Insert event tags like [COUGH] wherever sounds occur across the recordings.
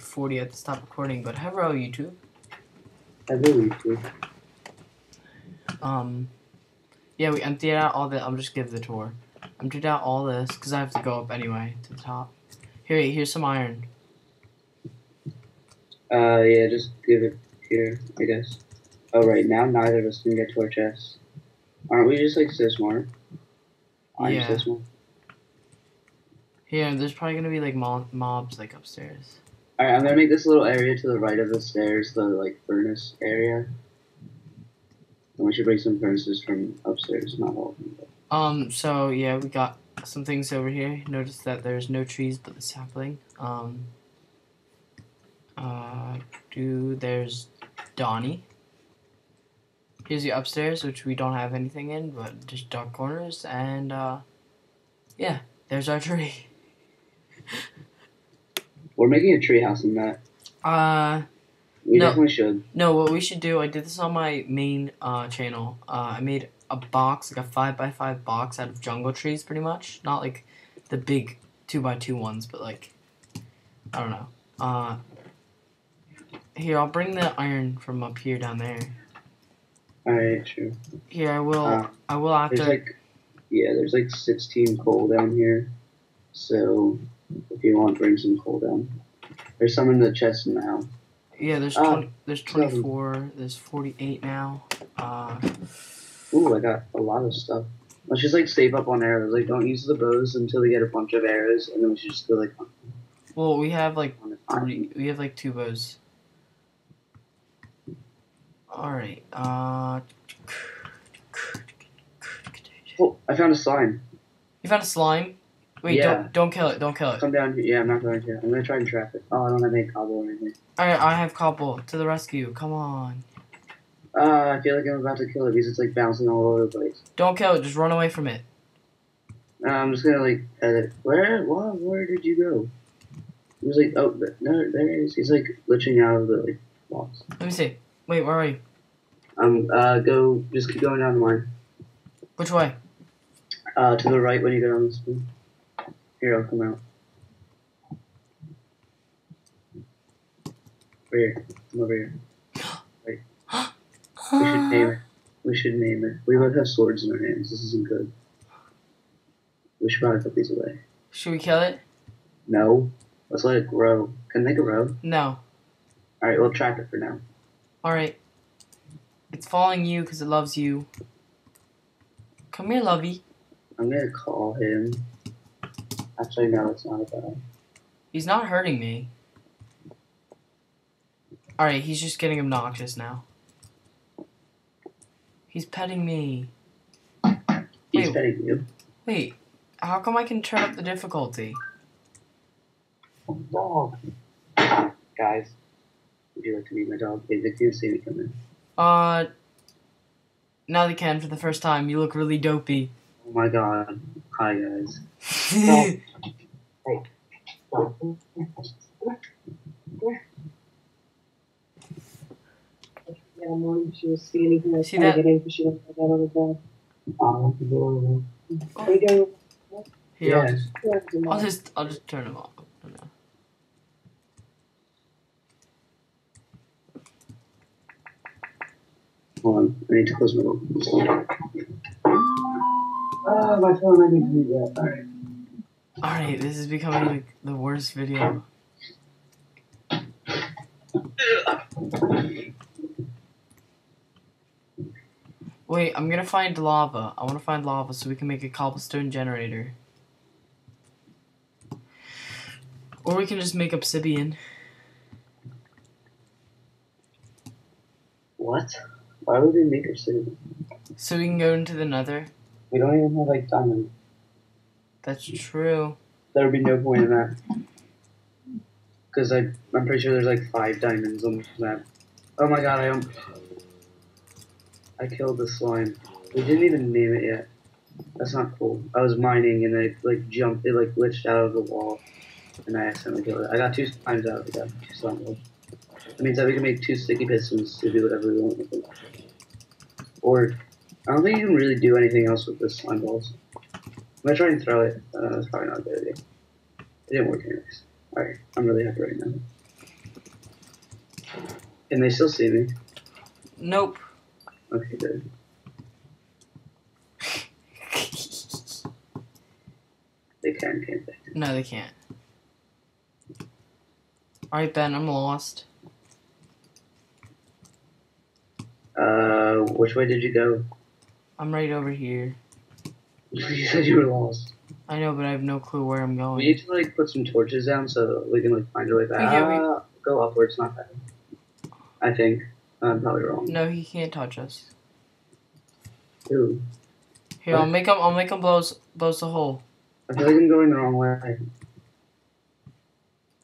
40 at the stop recording, but hello YouTube. I really do. Um, yeah, we emptied out all the. I'm just give the tour. Emptied out all this because I have to go up anyway to the top. Here, here's some iron. Uh, yeah, just give it here, I guess. Oh, right now neither of us can get to our chests. Aren't we just like so smart? I'm Yeah. so smart. Here, there's probably gonna be like mo- mobs like upstairs. Alright, I'm gonna make this little area to the right of the stairs, the like furnace area. And we should bring some furnaces from upstairs, not all of them. But Um, so yeah, we got some things over here. Notice that there's no trees but the sapling. Um, uh, do there's Donnie. Here's the upstairs, which we don't have anything in, but just dark corners, and uh, yeah, there's our tree. [LAUGHS] We're making a tree house in that. Uh, We No. definitely should. no, what we should do, I did this on my main uh channel. Uh, I made a box, like a five by five box out of jungle trees, pretty much. Not like the big two by two ones, but like I don't know. Uh, here, I'll bring the iron from up here down there. Alright, sure. Here, I will. Uh, I will There's after. like, yeah, there's like 16 coal down here. So, if you want, bring some coal down. There's some in the chest now. yeah, there's uh, 20, there's twenty four. There's forty eight now. Uh, Ooh, I got a lot of stuff. Let's just like save up on arrows. Like, don't use the bows until we get a bunch of arrows, and then we should just go like well, we have like three. We have like two bows. All right. Uh. Oh, I found a slime. You found a slime. Wait, Yeah. don't don't kill it. Don't kill it. Come down here. Yeah, I'm not going to. I'm gonna try and trap it. Oh, I don't have any cobble or anything. All right, I have cobble to the rescue. Come on. Uh, I feel like I'm about to kill it because it's like bouncing all over the place. Don't kill it. Just run away from it. Uh, I'm just gonna like edit. Where? What? Where did you go? He was like, oh, no, there he is. He's like glitching out of the like box. Let me see. Wait, where are you? Um, uh, go. Just keep going down the line. Which way? Uh, to the right when you go down the spoon. Here, I'll come out. Over here. Come over here. Right. We should [GASPS] name it. We should name it. We both have swords in our hands. This isn't good. We should probably put these away. Should we kill it? No. Let's let it grow. Can they grow? No. Alright, we'll trap it for now. All right. It's following you because it loves you. Come here, lovey. I'm gonna call him. Actually, no, it's not a bad. He's not hurting me. All right, he's just getting obnoxious now. He's petting me. He's Wait. petting you. Wait, how come I can turn up the difficulty? Dog. Guys, would you like to meet my dog? They, they can't see me come in. Uh, now they can for the first time. You look really dopey. Oh my god. Hi, guys. Yeah, mom, she was seeing anything I was See trying that? to get in because she went down on the bed. Um, adorable. There you go. Here, I'll, just, I'll just, I'll just turn them off. Hold on. I need to close my door. Ah, my phone. I need to do that. Alright. All right, this is becoming like the worst video. Wait, I'm gonna find lava. I want to find lava so we can make a cobblestone generator. Or we can just make obsidian. What? Why would we make obsidian? So we can go into the nether. We don't even have like diamonds. That's true. There would be no point in that. Because I, I'm pretty sure there's like five diamonds on the map. Oh my god, I um, I killed the slime. We didn't even name it yet. That's not cool. I was mining and it like jumped, it like glitched out of the wall, and I accidentally killed it. I got two slimes out of it. Got two slime. That means that we can make two sticky pistons to do whatever we want with them. Or, I don't think you can really do anything else with the slime balls. I'm gonna try and throw it. Uh, that's probably not a good idea. It didn't work anyways. Alright, I'm really happy right now. Can they still see me? Nope. Okay, good. [LAUGHS] They can, can't they? no, they can't. Alright, Ben, I'm lost. Uh, which way did you go? I'm right over here. You said you were lost. I know, but I have no clue where I'm going. We need to like put some torches down so we can like find our way back. Yeah, we- Ah, go upwards, not that. I think. I'm probably wrong. No, he can't touch us. Ooh, Here, I'll make him. I'll make him blow us, blow us a hole. I feel like I'm going the wrong way.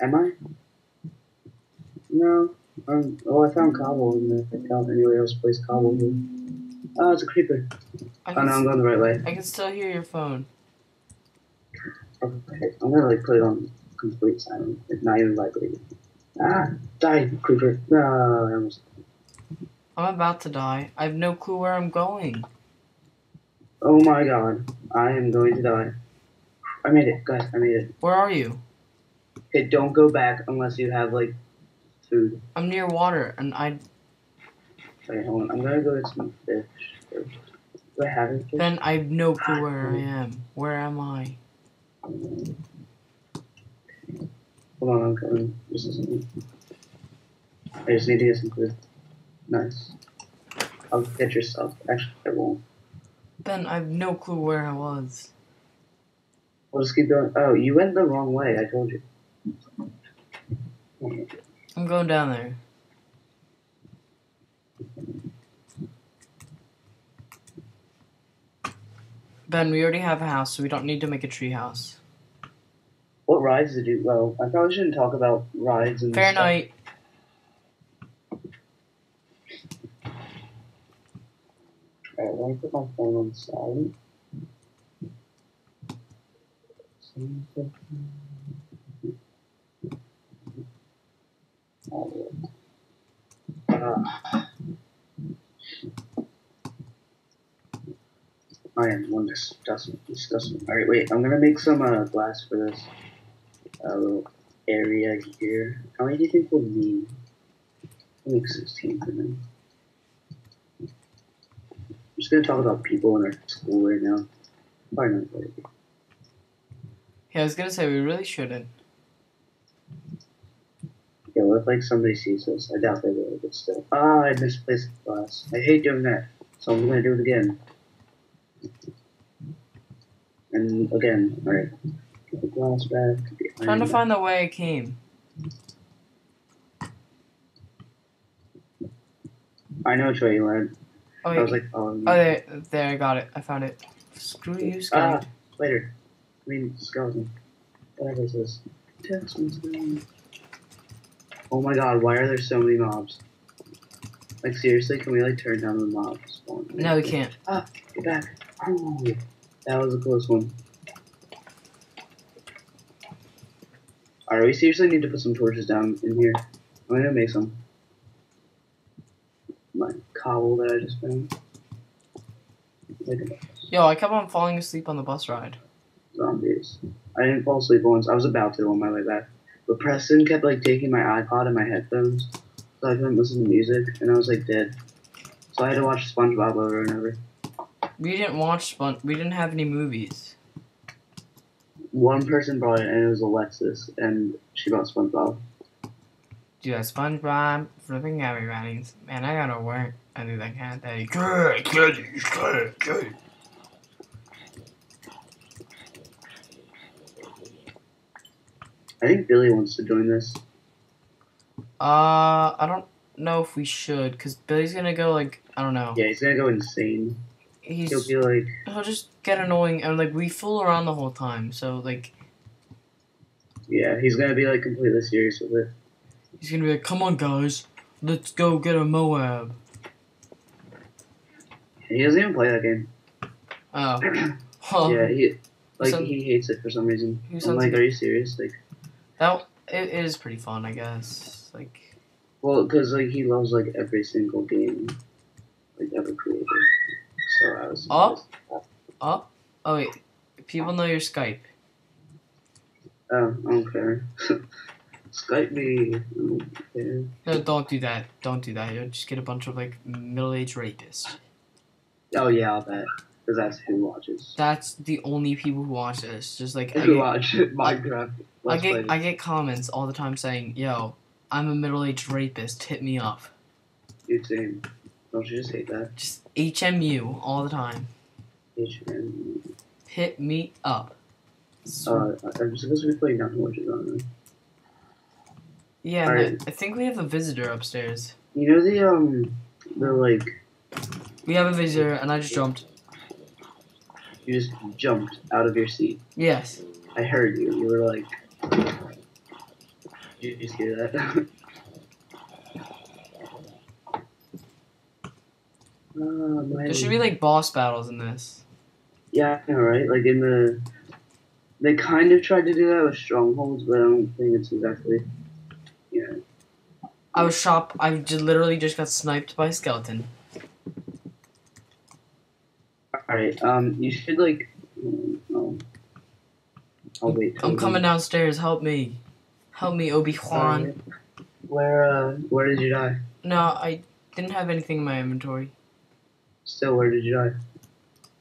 Am I? No. Um, oh, I found cobble in the account. Anyway, else placed cobble here. Oh, it's a creeper. I Oh no, I'm going the right way. I can still hear your phone. Okay, I'm gonna like put it on complete silent. It's not even vibrating. Ah, die, creeper. No, I almost. I'm about to die. I have no clue where I'm going. Oh my god, I am going to die. I made it, guys. I made it. Where are you? Okay, don't go back unless you have like food. I'm near water, and I Okay, hold on. I'm gonna go get some fish. First. Do I have any fish? Ben. I have no clue where I am. Where am I? Hold on, I'm coming. A second. I just need to get some food. Nice. I'll get yourself. Actually, I won't. Ben, I have no clue where I was. We'll just keep going. Oh, you went the wrong way. I told you. I'm going down there. Ben, we already have a house, so we don't need to make a tree house. What rides did you? Well, I probably shouldn't talk about rides and Fair stuff. night. Alright, let me put my phone on silent. I am one disgusting, disgusting. Alright, wait, I'm gonna make some uh, glass for this uh, little area here. How many do you think we'll need? I'll make 16 for them. I'm just gonna talk about people in our school right now. Probably not good. Yeah, I was gonna say we really shouldn't. Yeah, what if like somebody sees us? I doubt they will, but still. Ah, I misplaced the glass. I hate doing that, so I'm gonna do it again. And again, alright. Get the glass back. the Trying to back. find the way I came. I know which way you went. Oh, I was like, oh, oh there, there, I got it. I found it. Screw you, Sky. Ah. later. I mean, skeleton. Whatever this is. Text me. Oh my god, why are there so many mobs? Like, seriously, can we, like, turn down the mob spawn? No, we can't. Ah, get back. Oh, that was a close one. Alright, we seriously need to put some torches down in here. I'm gonna make some. My cobble that I just found. Look at that. Yo, I kept on falling asleep on the bus ride. Zombies. I didn't fall asleep once. I was about to on my way back. But Preston kept like taking my iPod and my headphones. So I couldn't listen to music and I was like dead. So I had to watch SpongeBob over and over. We didn't watch Spon. We didn't have any movies. One person brought it and it was Alexis and she brought SpongeBob. Dude, that SpongeBob flipping everybody's. Man, I gotta work. I do that cat daddy. Good, good, good, good. I think Billy wants to join this. Uh, I don't know if we should, cause Billy's gonna go like I don't know. Yeah, he's gonna go insane. He's He'll be like, he'll just get annoying and like we fool around the whole time. So like yeah, he's gonna be like completely serious with it. he's gonna be like, "Come on, guys, let's go get a Moab." He doesn't even play that game. Oh, [CLEARS THROAT] huh. yeah, he like he hates it for some reason. I'm like, like- are you serious? Like, that it is pretty fun, I guess. Like, well, because like he loves like every single game like ever created. So I was. Oh. oh Oh wait, people know your Skype. Oh, I don't care. Skype me. Okay. No, don't do that. Don't do that. You'll just get a bunch of like middle-aged rapists. Oh yeah, I'll bet. Because that's who watches. That's the only people who watch this. Just like I Who get, watch Minecraft? I Let's get, Plays. I get comments all the time saying, "Yo, I'm a middle-aged rapist. Hit me up." You same. Don't you just hate that? Just HMU all the time. H-man. Hit me up. Uh, I'm supposed to be playing Down Origins on yeah. I, I think we have a visitor upstairs. You know the um the like We have a visitor, and I just jumped. You just jumped out of your seat. Yes. I heard you. You were like Did you just hear that? [LAUGHS] Oh, my- There should be like boss battles in this. Yeah, I know, right? Like in the they kind of tried to do that with strongholds, but I don't think it's exactly yeah. I was shot. I j- literally just got sniped by a skeleton. Alright, um you should like no. I'll wait. I'm coming downstairs. Help me. Help me, Obi Wan. Where uh where did you die? No, I didn't have anything in my inventory. Still where did you die?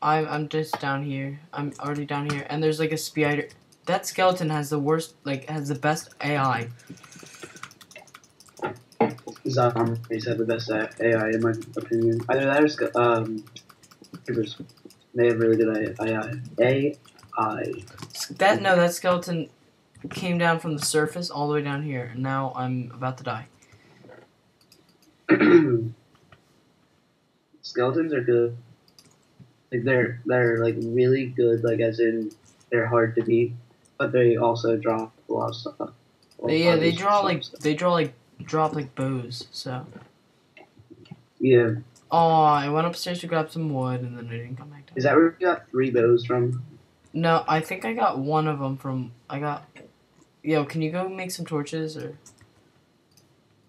I'm I'm just down here. I'm already down here, and there's like a spider. That skeleton has the worst, like has the best AI. Zombies have the best AI in my opinion. Either that or um creepers. They have really good AI. AI. That no, that skeleton came down from the surface all the way down here, and now I'm about to die. [CLEARS THROAT] Skeletons are good. Like they're they're like really good, like as in they're hard to beat, but they also drop a lot of stuff. They, yeah, they draw like stuff. they draw like drop like bows. So Yeah. Oh, I went upstairs to grab some wood, and then I didn't come back down. Is that where you got three bows from? No, I think I got one of them from. I got. Yo, can you go make some torches or?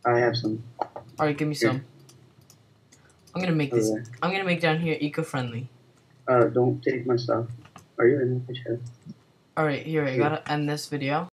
I have some. All right, give me Here. some. I'm gonna make this. there. I'm gonna make down here eco-friendly. Uh, don't take my stuff. Are you in my chat? All right, here I gotta end this video.